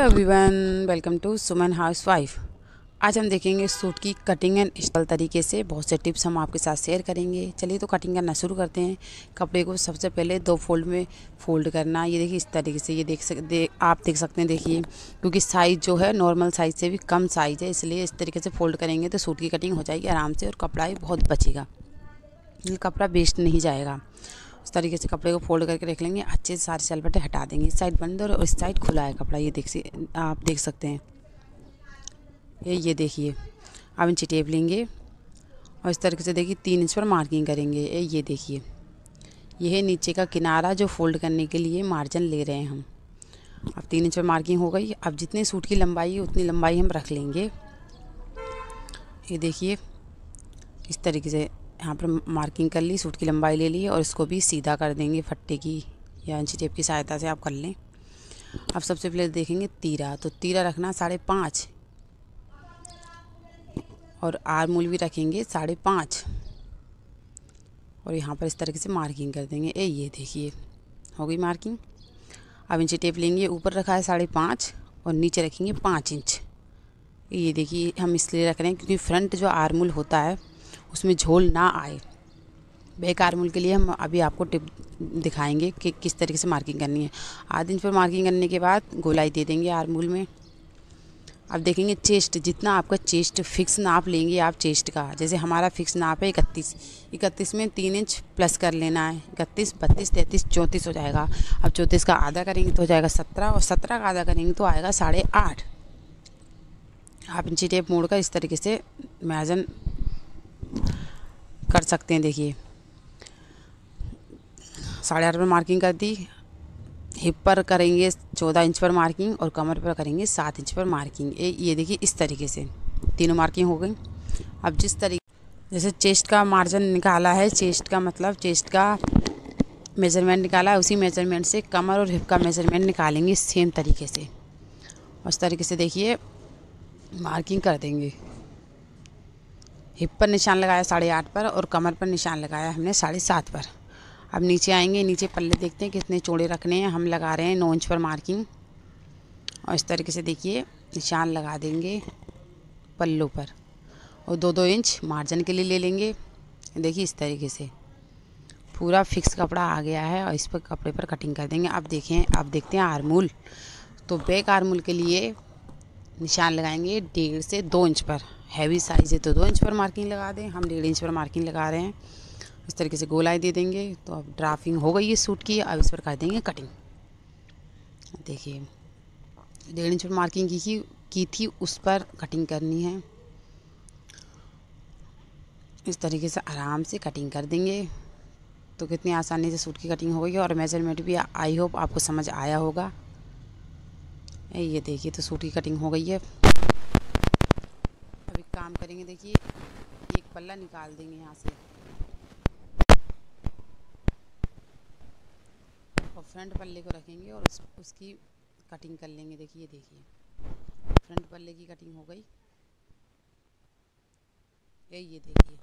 Everyone welcome to Suman housewife आज हम देखेंगे सूट की कटिंग एंड स्टल तरीके से बहुत से टिप्स हम आपके साथ शेयर करेंगे। चलिए तो कटिंग करना शुरू करते हैं। कपड़े को सबसे पहले दो फोल्ड में फोल्ड करना। ये देखिए इस तरीके से ये देख सक दे, आप देख सकते हैं देखिए। क्योंकि साइज़ जो है नॉर्मल साइज़ से भी कम साइज़ है इसलिए इस तरीके से फोल्ड करेंगे तो सूट की कटिंग हो जाएगी आराम से और कपड़ा भी बहुत बचेगा। कपड़ा वेस्ट नहीं जाएगा। इस तरीके से कपड़े को फोल्ड करके रख लेंगे, अच्छे से सारे चलबटे हटा देंगे। इस साइड बंद और इस साइड खुला है कपड़ा, ये देख आप देख सकते हैं। ये ये देखिए, अब इंची टेप लेंगे और इस तरीके से देखिए, तीन इंच पर मार्किंग करेंगे। ये ये देखिए, ये है नीचे का किनारा जो फोल्ड करने के लिए मार्जिन ले रहे हैं हम। अब तीन इंच पर मार्किंग हो गई। अब जितने सूट की लंबाई है, उतनी लंबाई हम रख लेंगे। ये देखिए, इस तरीके से यहाँ पर मार्किंग कर ली सूट की लंबाई ले ली और इसको भी सीधा कर देंगे, फट्टे की या इंची टेप की सहायता से आप कर लें। अब सबसे पहले देखेंगे तीरा। तो तीरा रखना साढ़े पाँच और आर मूल भी रखेंगे साढ़े पाँच और यहाँ पर इस तरीके से मार्किंग कर देंगे। ए, ये देखिए, हो गई मार्किंग अब इंची टेप लेंगे, ऊपर रखा है साढ़े पाँच और नीचे रखेंगे पाँच इंच। ये देखिए, हम इसलिए रख रहे हैं क्योंकि फ्रंट जो आरमूल होता है उसमें झोल ना आए। बैक आरमूल के लिए हम अभी आपको टिप दिखाएँगे कि किस तरीके से मार्किंग करनी है। आध इंच पर मार्किंग करने के बाद गोलाई दे देंगे आरमूल में। अब देखेंगे चेस्ट, जितना आपका चेस्ट फिक्स नाप लेंगे आप चेस्ट का। जैसे हमारा फिक्स नाप है इकतीस इकतीस में तीन इंच प्लस कर लेना है। इकतीस, बत्तीस, तैंतीस, चौंतीस हो जाएगा। अब चौंतीस का आधा करेंगे तो हो जाएगा सत्रह और सत्रह का आधा करेंगे तो आएगा साढ़े आठ। आप इंची टेप मोड़ कर इस तरीके से मैजन कर सकते हैं, देखिए। साढ़े आठ पर मार्किंग कर दी। हिप पर करेंगे चौदह इंच पर मार्किंग और कमर पर करेंगे सात इंच पर मार्किंग ये ये देखिए, इस तरीके से। तीनों मार्किंग हो गई। अब जिस तरीके जैसे चेस्ट का मार्जिन निकाला है चेस्ट का मतलब चेस्ट का मेज़रमेंट निकाला है, उसी मेज़रमेंट से कमर और हिप का मेज़रमेंट निकालेंगे सेम तरीके से। उस तरीके से देखिए मार्किंग कर देंगे। हिप पर निशान लगाया साढ़े आठ पर और कमर पर निशान लगाया हमने साढ़े सात पर। अब नीचे आएँगे, नीचे पल्ले देखते हैं कितने चौड़े रखने हैं। हम लगा रहे हैं नौ इंच पर मार्किंग। और इस तरीके से देखिए, निशान लगा देंगे पल्लों पर। और दो दो इंच मार्जिन के लिए ले लेंगे। देखिए इस तरीके से। पूरा फिक्स कपड़ा आ गया है और इस पर कपड़े पर कटिंग कर देंगे। अब देखें, अब देखते हैं आरमूल। तो बैक आरमूल के लिए निशान लगाएँगे डेढ़ से दो इंच पर। हैवी साइज़ है तो दो इंच पर मार्किंग लगा दें। हम डेढ़ इंच पर मार्किंग लगा रहे हैं। इस तरीके से गोलाई दे देंगे। तो अब ड्राफिंग हो गई है सूट की, अब इस पर कर देंगे कटिंग। देखिए, डेढ़ इंच पर मार्किंग की थी की थी, उस पर कटिंग करनी है। इस तरीके से आराम से कटिंग कर देंगे। तो कितनी आसानी से सूट की कटिंग हो गई और मेज़रमेंट भी, आई होप आपको समझ आया होगा। ये देखिए तो सूट की कटिंग हो गई है। काम करेंगे। देखिए एक पल्ला निकाल देंगे यहाँ से। और फ्रंट पल्ले को रखेंगे और उस, उसकी कटिंग कर लेंगे। देखिए देखिए। फ्रंट पल्ले की कटिंग हो गई। ये ये देखिए।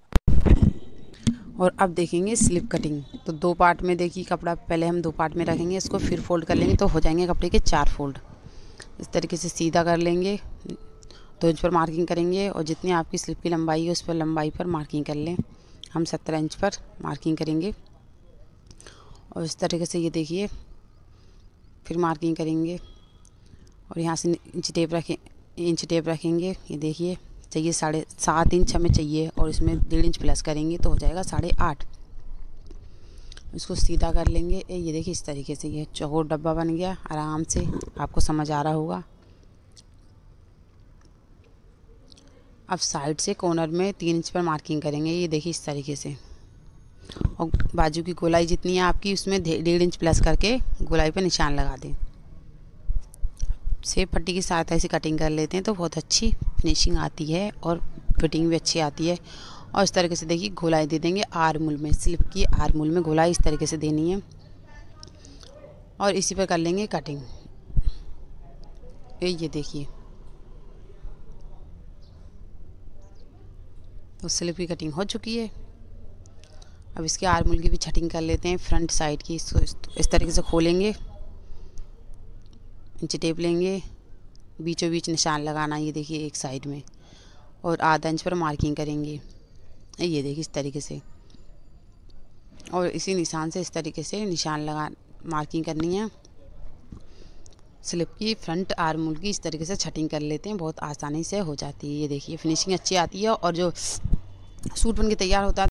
और अब देखेंगे स्लिप कटिंग। तो दो पार्ट में देखिए कपड़ा पहले हम दो पार्ट में रखेंगे इसको फिर फोल्ड कर लेंगे तो हो जाएँगे कपड़े के चार फोल्ड। इस तरीके से सीधा कर लेंगे। दो इंच पर मार्किंग करेंगे और जितनी आपकी स्लिप की लंबाई है, उस पर लंबाई पर मार्किंग कर लें। हम सत्रह इंच पर मार्किंग करेंगे। और इस तरीके से ये देखिए, फिर मार्किंग करेंगे। और यहाँ से इंच टेप रखें, इंच टेप रखेंगे। ये देखिए, चाहिए साढ़े सात इंच हमें चाहिए और इसमें डेढ़ इंच प्लस करेंगे तो हो जाएगा साढ़े आठ। इसको सीधा कर लेंगे। ये देखिए इस तरीके से ये चौकोर डब्बा बन गया। आराम से आपको समझ आ रहा होगा। अब साइड से कॉर्नर में तीन इंच पर मार्किंग करेंगे, ये देखिए इस तरीके से। और बाजू की गोलाई जितनी है आपकी, उसमें डेढ़ इंच प्लस करके गोलाई पर निशान लगा दें। सेब पट्टी की सहायता ऐसी कटिंग कर लेते हैं तो बहुत अच्छी फिनिशिंग आती है और फिटिंग भी अच्छी आती है। और इस तरीके से देखिए, गोलाई दे देंगे आर मूल में स्लिप की आर मूल में गोलाई इस तरीके से देनी है। और इसी पर कर लेंगे कटिंग ये देखिए। तो स्लिप की कटिंग हो चुकी है। अब इसके आरमूल की भी छटिंग कर लेते हैं। फ्रंट साइड की इसको इस तरीके से खोलेंगे। इंच टेप लेंगे। बीचों बीच निशान लगाना, ये देखिए एक साइड में। और आधा इंच पर मार्किंग करेंगे। ये देखिए इस तरीके से। और इसी निशान से इस तरीके से निशान लगा मार्किंग करनी है। स्लिप की फ्रंट आर्मूल की इस तरीके से छटिंग कर लेते हैं। बहुत आसानी से हो जाती है। ये देखिए फिनिशिंग अच्छी आती है। और जो सूट बन के तैयार होता है।